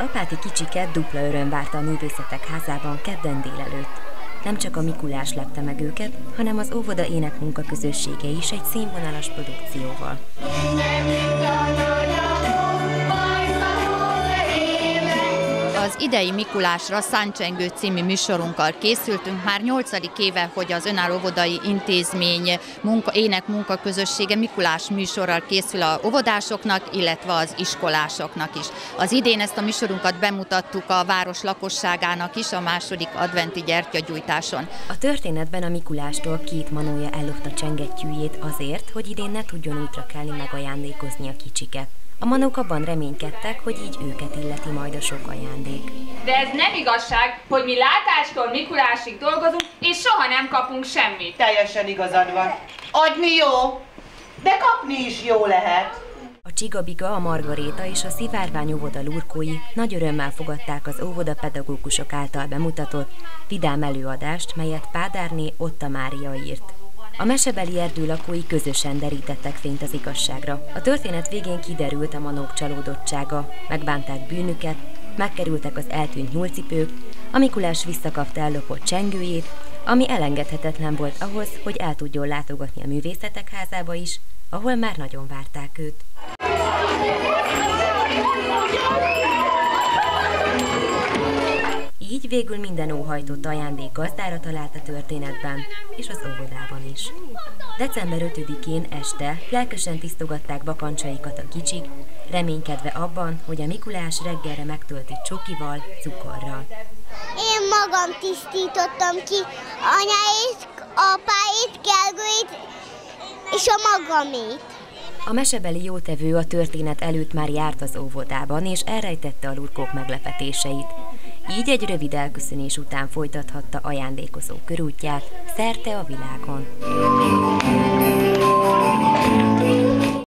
apáti kicsiket dupla öröm várta a művészetek házában kedden délelőtt. Nem csak a Mikulás lepte meg őket, hanem az óvoda énekmunka közössége is egy színvonalas produkcióval. Idei Mikulásra Száncsengő című műsorunkkal készültünk. Már nyolcadik éve, hogy az önálló óvodai intézmény munka, ének munkaközössége Mikulás műsorral készül a óvodásoknak, illetve az iskolásoknak is. Az idén ezt a műsorunkat bemutattuk a város lakosságának is a második adventi gyertyagyújtáson. A történetben a Mikulástól két manója ellopta csengettyűjét azért, hogy idén ne tudjon útra kelni megajándékozni a kicsiket. A manók abban reménykedtek, hogy így őket illeti majd a sok ajándék. De ez nem igazság, hogy mi látástól Mikulásig dolgozunk, és soha nem kapunk semmit. Teljesen igazad van. Adni jó, de kapni is jó lehet. A Csigabiga, a Margaréta és a Szivárvány óvoda lurkói nagy örömmel fogadták az óvoda pedagógusok által bemutatott vidám előadást, melyet Pádárné Otta Mária írt. A mesebeli erdő lakói közösen derítettek fényt az igazságra. A történet végén kiderült a manók csalódottsága, megbánták bűnüket, megkerültek az eltűnt nyúlcipők, a Mikulás visszakapta ellopott csengőjét, ami elengedhetetlen volt ahhoz, hogy el tudjon látogatni a művészetek házába is, ahol már nagyon várták őt. Így végül minden óhajtott ajándék gazdára talált a történetben, és az óvodában is. December 5-én este lelkesen tisztogatták bakancsaikat a kicsik, reménykedve abban, hogy a Mikulás reggelre megtölti csokival, cukorral. Én magam tisztítottam ki anyáit, apáit, Gergőit és a magamét. A mesebeli jótevő a történet előtt már járt az óvodában, és elrejtette a lurkók meglepetéseit. Így egy rövid elköszönés után folytathatta ajándékozó körútját szerte a világon.